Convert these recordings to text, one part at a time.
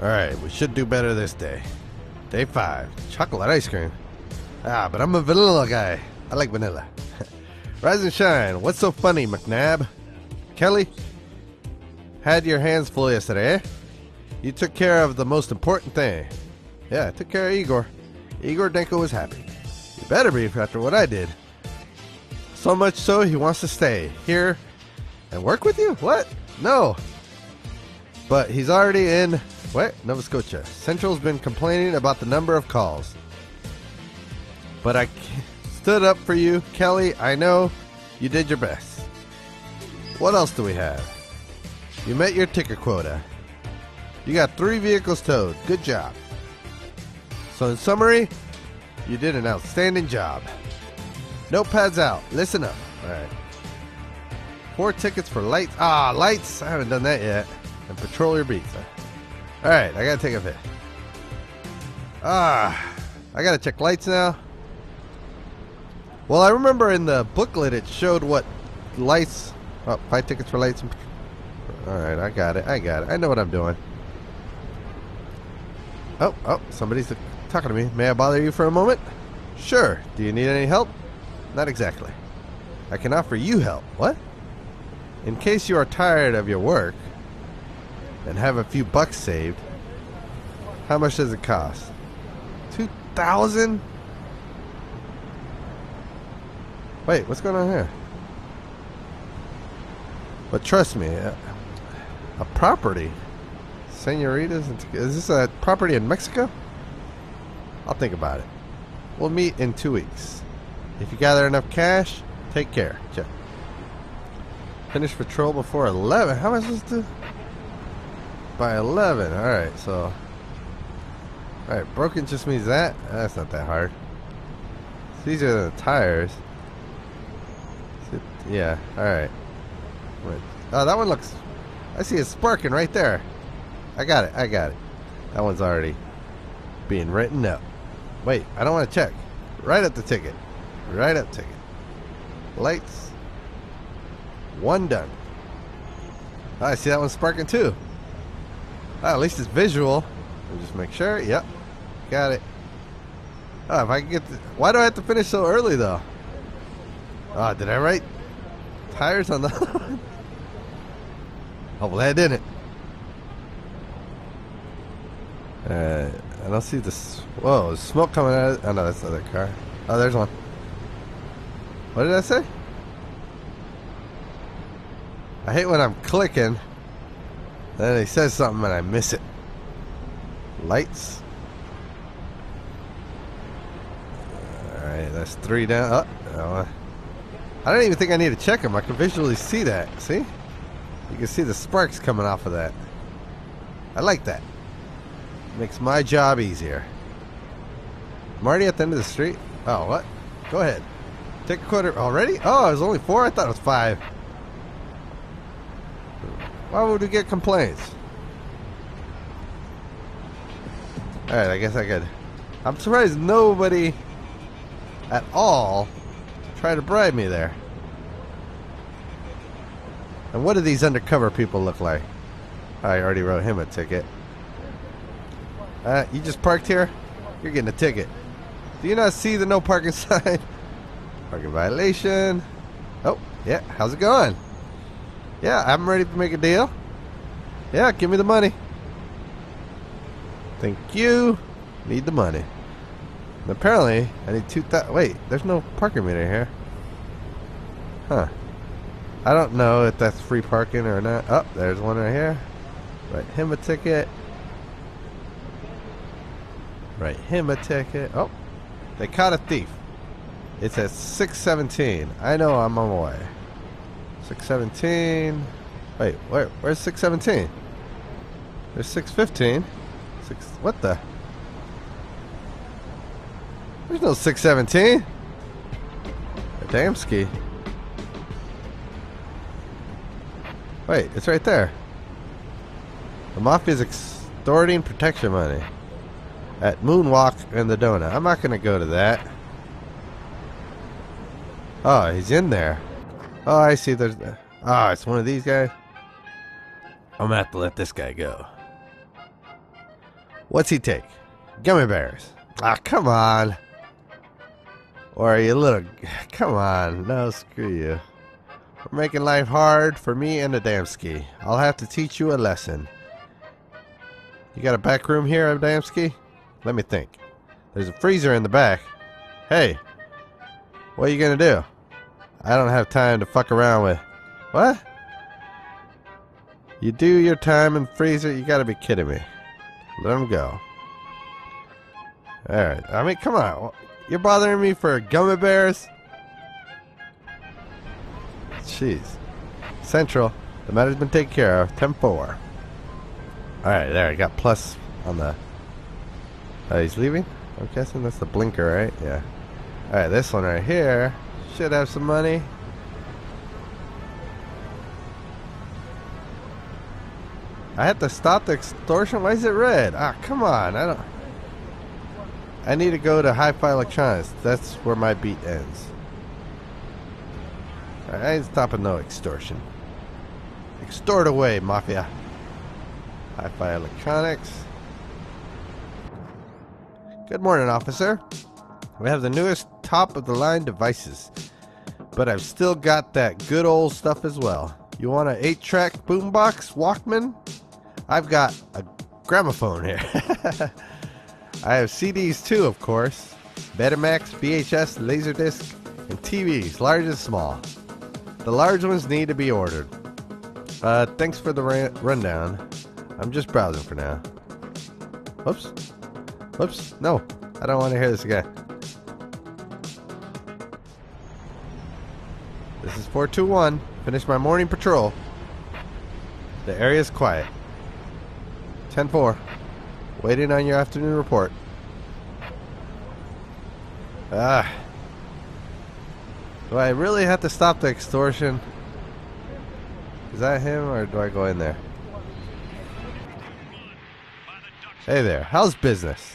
Alright, we should do better this day. Day 5. Chocolate ice cream. Ah, but I'm a vanilla guy. I like vanilla. Rise and shine. What's so funny, McNabb? Kelly? Had your hands full yesterday, eh? You took care of the most important thing. Yeah, I took care of Igor. Igor Denko was happy. You better be after what I did. So much so he wants to stay here and work with you? What? No. But he's already in what? Nova Scotia. Central's been complaining about the number of calls. But I stood up for you, Kelly. I know you did your best. What else do we have? You met your ticket quota. You got three vehicles towed. Good job. So, in summary, you did an outstanding job. Notepads out. Listen up. All right. Four tickets for lights. Ah, lights. I haven't done that yet. And patrol your beats. Alright, I gotta take a hit. Ah, I gotta check lights now. Well, I remember in the booklet it showed what lights. Oh, five tickets for lights. Alright, I got it. I got it. I know what I'm doing. Oh, oh, somebody's talking to me. May I bother you for a moment? Sure. Do you need any help? Not exactly. I can offer you help. What? In case you are tired of your work, and have a few bucks saved, how much does it cost? Two thousand? Wait, what's going on here? But trust me, a, a property, senoritas, is this a property in Mexico? I'll think about it. We'll meet in two weeks. If you gather enough cash, take care. Check. Finish patrol before 11. How am I supposed to? by 11. Alright, so... Alright, broken just means that? That's not that hard. These are the tires. Yeah, alright. Oh, that one looks... I see it sparking right there. I got it, I got it. That one's already being written up. Wait, I don't want to check. Right at the ticket. Right up ticket. Lights. One done. Oh, I see that one sparking too. Oh, at least it's visual. Just make sure. Yep. Got it. Oh, if I can get... The, why do I have to finish so early, though? Oh, did I write tires on the... Oh, Hopefully I didn't. Uh, I don't see this... Whoa, smoke coming out of... Oh, no, that's another car. Oh, there's one. What did I say? I hate when I'm clicking then he says something and I miss it. Lights. Alright, that's three down. Oh, I don't even think I need to check them. I can visually see that. See? You can see the sparks coming off of that. I like that. Makes my job easier. I'm already at the end of the street. Oh, what? Go ahead. Take a quarter already? Oh, it was only four? I thought it was five. Why would we get complaints? Alright, I guess I could. I'm surprised nobody at all tried to bribe me there. And what do these undercover people look like? I already wrote him a ticket. Uh, you just parked here? You're getting a ticket. Do you not see the no parking sign? Parking violation. Oh, yeah. How's it going? Yeah, I'm ready to make a deal. Yeah, give me the money. Thank you. Need the money. And apparently, I need two thousand. Wait, there's no parking meter here. Huh. I don't know if that's free parking or not. Oh, there's one right here. Write him a ticket. Write him a ticket. Oh, they caught a thief. It's at 617. I know I'm on my way. 617. Wait, where, where's 617? There's 615. Six, what the? There's no 617. Damski. Wait, it's right there. The Mafia's extorting protection money at Moonwalk and the Donut. I'm not going to go to that. Oh, he's in there. Oh, I see. There's. Ah, it's one of these guys. I'm gonna have to let this guy go. What's he take? Gummy bears. Ah, come on. Or are you little. Come on. No, screw you. We're making life hard for me and Adamski. I'll have to teach you a lesson. You got a back room here, Adamski? Let me think. There's a freezer in the back. Hey, what are you gonna do? I don't have time to fuck around with. What? You do your time in freezer? You gotta be kidding me. Let him go. Alright, I mean, come on. You're bothering me for gummy bears? Jeez. Central. The matter's been taken care of. 10-4. Alright, there. I got plus on the... Oh, he's leaving? I'm guessing that's the blinker, right? Yeah. Alright, this one right here should have some money. I have to stop the extortion? Why is it red? Ah, come on. I don't... I need to go to Hi-Fi Electronics. That's where my beat ends. I ain't stopping no extortion. Extort away, Mafia. Hi-Fi Electronics. Good morning, officer. We have the newest top-of-the-line devices. But I've still got that good old stuff as well. You want an 8-track boombox Walkman? I've got a gramophone here. I have CDs too, of course. Betamax, VHS, Laserdisc, and TVs, large and small. The large ones need to be ordered. Uh, thanks for the rundown. I'm just browsing for now. Whoops. Whoops. No, I don't want to hear this again. 421. Finished my morning patrol. The area is quiet. 10-4. Waiting on your afternoon report. Ah. Do I really have to stop the extortion? Is that him or do I go in there? Hey there, how's business?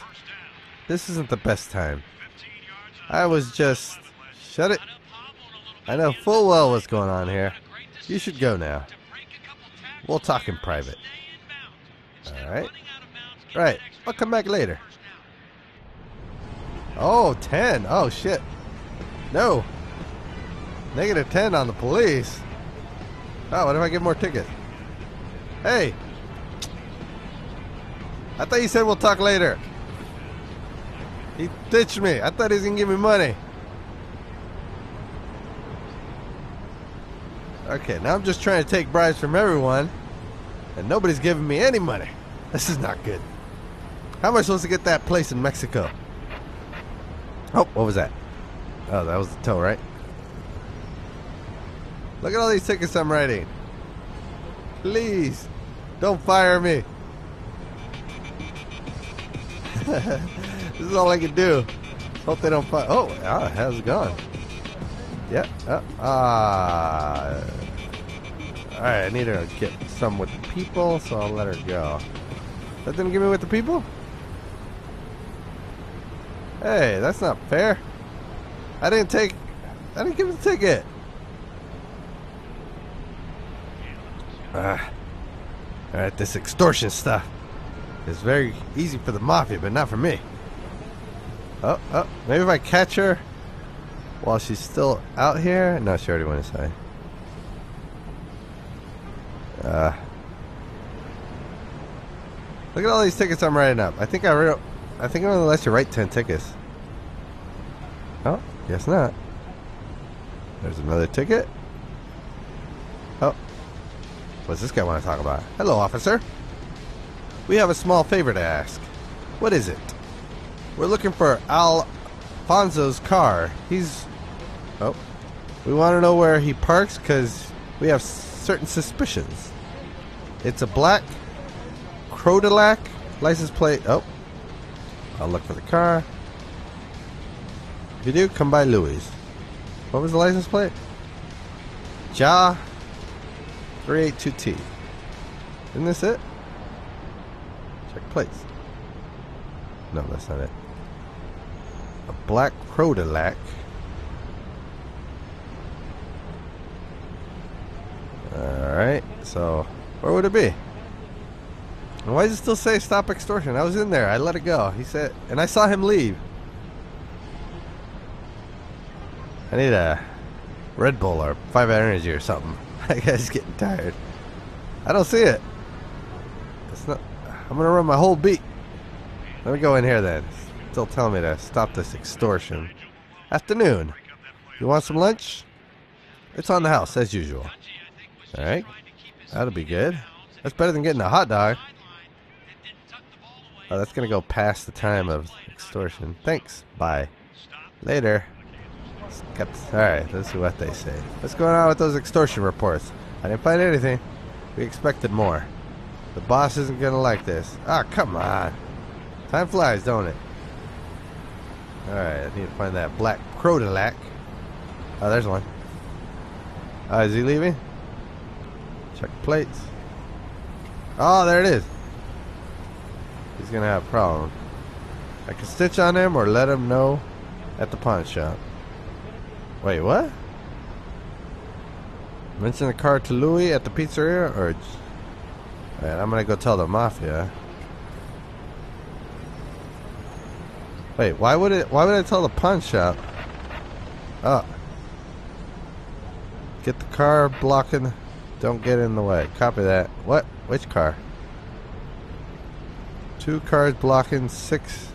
This isn't the best time. I was just... Shut it. I know full well what's going on here. You should go now. We'll talk in private. Alright. Right. I'll come back later. Oh, 10. Oh, shit. No. Negative 10 on the police. Oh, what if I get more tickets? Hey. I thought you said we'll talk later. He ditched me. I thought he was going to give me money. Okay, now I'm just trying to take bribes from everyone, and nobody's giving me any money. This is not good. How am I supposed to get that place in Mexico? Oh, what was that? Oh, that was the tow, right? Look at all these tickets I'm writing. Please, don't fire me. this is all I can do. Hope they don't fire. Oh, ah, how's it going? Yeah. Uh, ah. Alright, I need to get some with the people, so I'll let her go. That didn't give me with the people? Hey, that's not fair. I didn't take... I didn't give the ticket. Ah. Alright, this extortion stuff is very easy for the Mafia, but not for me. Oh, oh, maybe if I catch her while she's still out here? No, she already went inside. Uh, look at all these tickets I'm writing up. I think I wrote. I think I'm gonna let you write ten tickets. Oh, guess not. There's another ticket. Oh, what's this guy want to talk about? Hello, officer. We have a small favor to ask. What is it? We're looking for Alfonso's car. He's. We want to know where he parks because we have certain suspicions. It's a black Cadillac license plate. Oh. I'll look for the car. If you do, come by Louie. What was the license plate? Ja 382T. Isn't this it? Check plates. No, that's not it. A black Cadillac. Alright, so where would it be? And why does it still say stop extortion? I was in there. I let it go. He said, and I saw him leave. I need a Red Bull or Five Energy or something. I guy's getting tired. I don't see it. It's not. I'm gonna run my whole beat. Let me go in here then. Still telling me to stop this extortion. Afternoon. You want some lunch? It's on the house as usual. All right. That'll be good. That's better than getting a hot dog. Oh, that's gonna go past the time of extortion. Thanks. Bye. Later. Alright, let's see what they say. What's going on with those extortion reports? I didn't find anything. We expected more. The boss isn't gonna like this. Ah, oh, come on. Time flies, don't it? Alright, I need to find that black Cadillac. Oh, there's one. Oh, is he leaving? Check plates. Oh, there it is. He's gonna have a problem. I can stitch on him or let him know at the pawn shop. Wait, what? Mention the car to Louie at the pizzeria or... I'm gonna go tell the mafia. Wait, why would it? Why would I tell the pawn shop? Oh. Get the car blocking. Don't get in the way. Copy that. What? Which car? Two cars blocking six.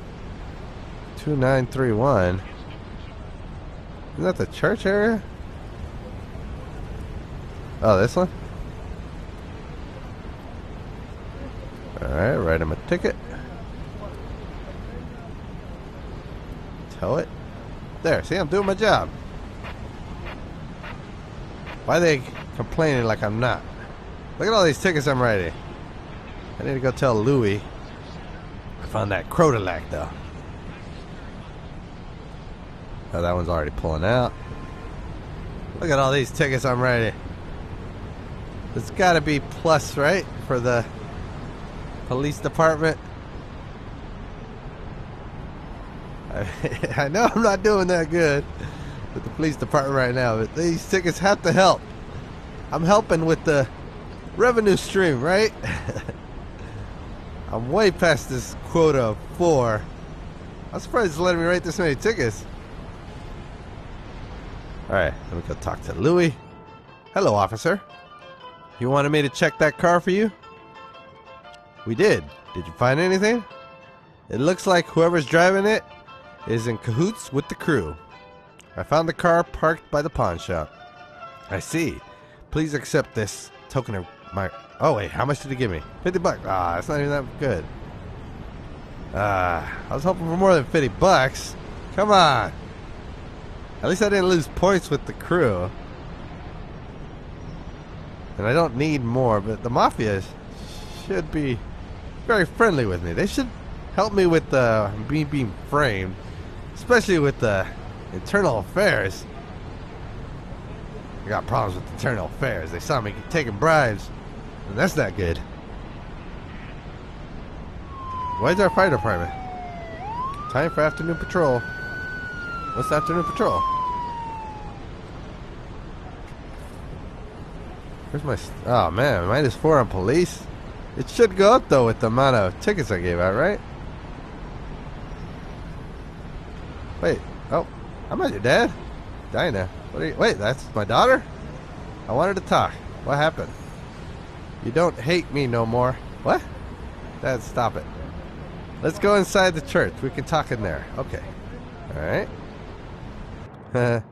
Two nine three one. Isn't that the church area? Oh, this one? Alright, write him a ticket. Tow it. There, see, I'm doing my job. Why they complaining like I'm not? Look at all these tickets I'm writing. I need to go tell Louie I Found that Cadillac though. Oh, that one's already pulling out. Look at all these tickets I'm writing. It's got to be plus, right, for the police department. I, I know I'm not doing that good with the police department right now, but these tickets have to help. I'm helping with the revenue stream, right? I'm way past this quota of four. I'm surprised it's letting me write this many tickets. Alright, let me go talk to Louie. Hello, officer. You wanted me to check that car for you? We did. Did you find anything? It looks like whoever's driving it is in cahoots with the crew. I found the car parked by the pawn shop. I see. Please accept this token of my Oh wait, how much did he give me? 50 bucks. Ah, that's not even that good. Ah, I was hoping for more than 50 bucks. Come on. At least I didn't lose points with the crew. And I don't need more, but the Mafia should be very friendly with me. They should help me with the me being framed. Especially with the internal affairs. I got problems with internal affairs. They saw me taking bribes. And that's not good. Where's our fire department? Time for afternoon patrol. What's afternoon patrol? Where's my... Oh, man. Minus four on police? It should go up, though, with the amount of tickets I gave out, right? Wait. Oh. I'm not your dad. Dinah. You... Wait, that's my daughter? I wanted to talk. What happened? You don't hate me no more. What? Dad, stop it. Let's go inside the church. We can talk in there. Okay. Alright.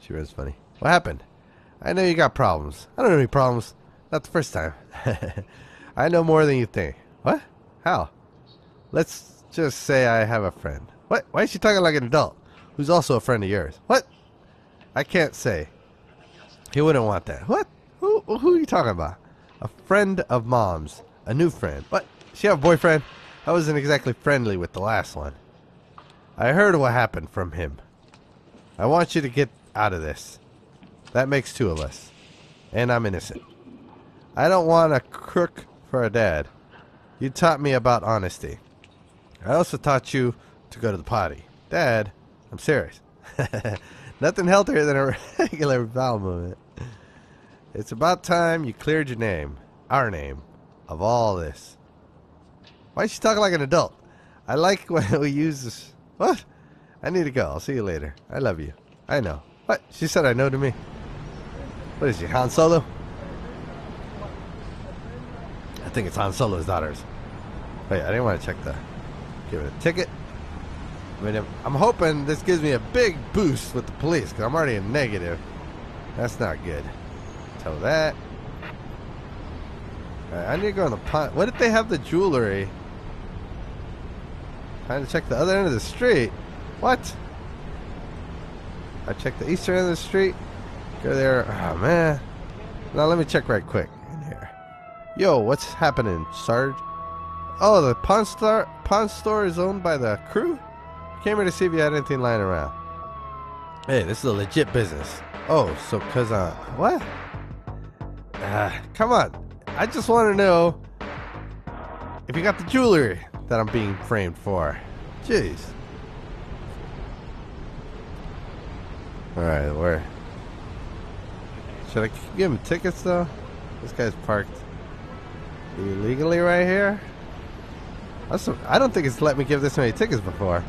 she was funny. What happened? I know you got problems. I don't have any problems. Not the first time. I know more than you think. What? How? Let's just say I have a friend. What? Why is she talking like an adult? Who's also a friend of yours? What? I can't say. He wouldn't want that. What? Who, who are you talking about? A friend of mom's. A new friend. What? She have a boyfriend? I wasn't exactly friendly with the last one. I heard what happened from him. I want you to get out of this. That makes two of us. And I'm innocent. I don't want a crook for a dad. You taught me about honesty. I also taught you to go to the potty. Dad, I'm serious. Nothing healthier than a regular bowel movement. It's about time you cleared your name, our name, of all this. Why is she talking like an adult? I like when we use this. What? I need to go. I'll see you later. I love you. I know. What? She said I know to me. What is she, Han Solo? I think it's Han Solo's daughters. Wait, I didn't want to check the. Give it a ticket. I mean, I'm hoping this gives me a big boost with the police because I'm already in negative. That's not good. Tell that. Right, I need to go on the pond. What if they have the jewelry? Trying to check the other end of the street. What? I checked the eastern end of the street. Go there. Oh man. Now let me check right quick in here. Yo, what's happening, Sarge? Oh, the pawn store pawn store is owned by the crew. Came here to see if you had anything lying around. Hey, this is a legit business. Oh, so cause uh, what? Ah, come on. I just want to know if you got the jewelry that I'm being framed for. Jeez. Alright, where? Should I give him tickets though? This guy's parked illegally right here. I don't think it's let me give this many tickets before.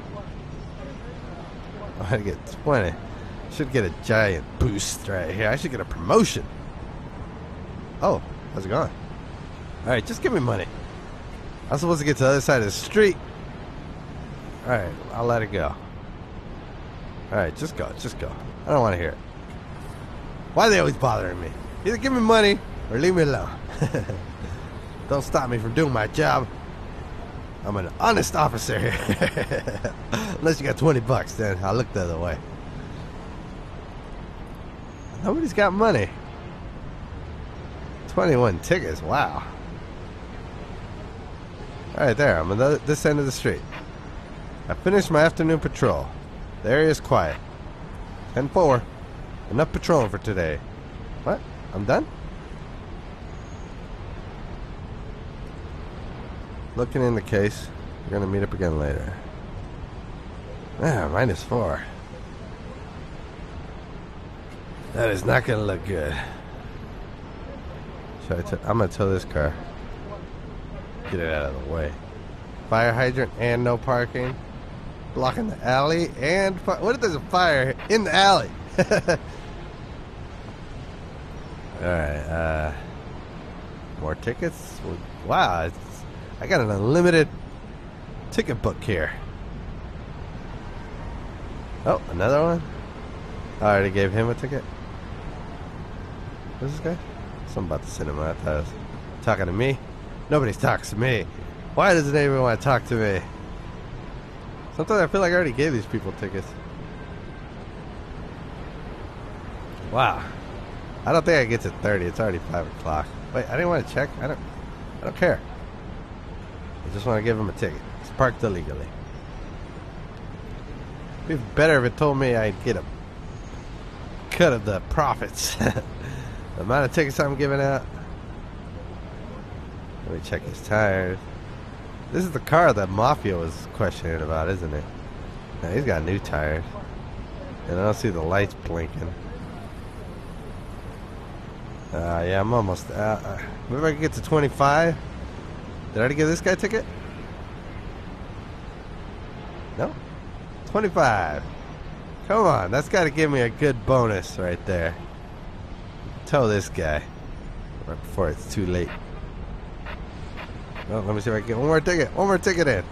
I get 20. Should get a giant boost right here. I should get a promotion. Oh, how's it going? Alright, just give me money. I'm supposed to get to the other side of the street. Alright, I'll let it go. Alright, just go, just go. I don't want to hear it. Why are they always bothering me? Either give me money or leave me alone. don't stop me from doing my job. I'm an honest officer here. Unless you got 20 bucks, then I'll look the other way. Nobody's got money. 21 tickets, wow. Alright, there, I'm at this end of the street. I finished my afternoon patrol. The area is quiet. 10 4. Enough patrolling for today. What? I'm done? Looking in the case. We're gonna meet up again later. Ah, minus four. That is not gonna look good. Should I t- I'm gonna tow this car. Get it out of the way. Fire hydrant and no parking. Blocking the alley and what if there's a fire in the alley? All right. Uh, more tickets. Wow, I got an unlimited ticket book here. Oh, another one. I already gave him a ticket. Who's this guy? Something about the cinema. I thought was talking to me. Nobody talks to me. Why doesn't anyone want to talk to me? Sometimes I feel like I already gave these people tickets. Wow. I don't think I get to 30. It's already 5 o'clock. Wait, I didn't want to check. I don't I don't care. I just want to give him a ticket. It's parked illegally. Be better if it told me I'd get a cut of the profits. the amount of tickets I'm giving out. Let me check his tires. This is the car that Mafia was questioning about, isn't it? Now he's got new tires. And I don't see the lights blinking. Uh, yeah, I'm almost. Uh, uh, maybe I can get to 25. Did I already give this guy a ticket? No? 25. Come on, that's got to give me a good bonus right there. Tell this guy. Right before it's too late. Oh, let me see if I can get one more ticket. One more ticket in.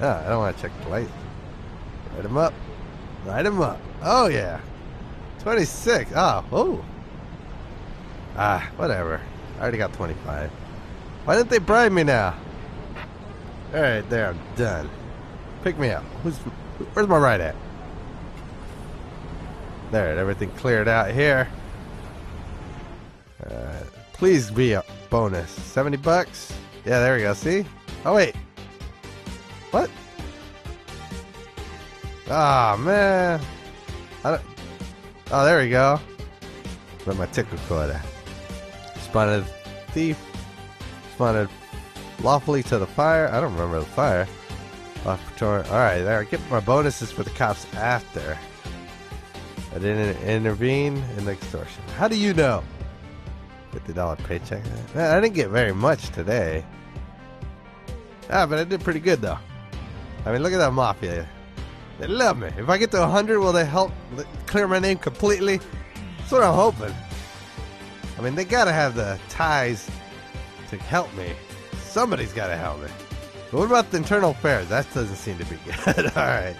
Ah, I don't want to check the light. Light him up. Light him up. Oh, yeah. 26. Oh, oh. Ah, whatever. I already got 25. Why didn't they bribe me now? Alright, there, I'm done. Pick me up. Who's, where's my ride at? There, everything cleared out here. Uh, please be a bonus. 70 bucks? Yeah, there we go. See? Oh, wait. What? Ah, oh, man. oh, there we go. Where my ticket quota. Spotted thief. Spotted lawfully to the fire. I don't remember the fire. Off patrol. Alright, there. Get my bonuses for the cops after. I didn't intervene in the extortion. How do you know? $50 paycheck. I didn't get very much today. Ah, but I did pretty good though. I mean, look at that mafia. They love me. If I get to 100, will they help clear my name completely? That's what I'm hoping. I mean, they gotta have the ties to help me. Somebody's gotta help me. But what about the internal affairs? That doesn't seem to be good. All right.